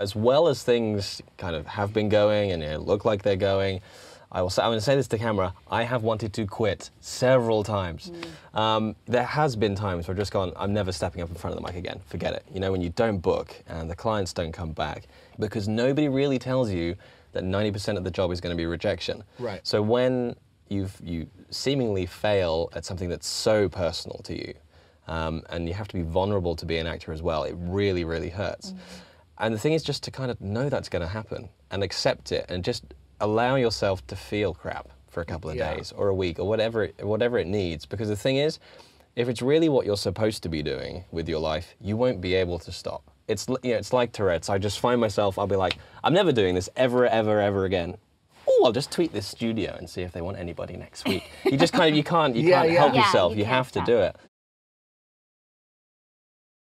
as well as things kind of have been going and you know, look like they're going, I will say, I'm going to say this to camera. I have wanted to quit several times. Um, there has been times where I've just gone, I'm never stepping up in front of the mic again. Forget it. You know, when you don't book and the clients don't come back, because nobody really tells you that 90% of the job is going to be rejection. Right. So when you've, you seemingly fail at something that's so personal to you, um, and you have to be vulnerable to be an actor as well, it really, really hurts. And the thing is just to kind of know that's going to happen and accept it and just allow yourself to feel crap for a couple of Yeah. days or a week or whatever it, whatever it needs. Because the thing is, if it's really what you're supposed to be doing with your life, you won't be able to stop. It's li- you know, it's like Tourette's. I just find myself, I'll be like, I'm never doing this ever, ever, ever again. Oh, I'll just tweet this studio and see if they want anybody next week. You just kind of you can't you Yeah, can't yeah. help Yeah, yourself. you You, have to stop. do it.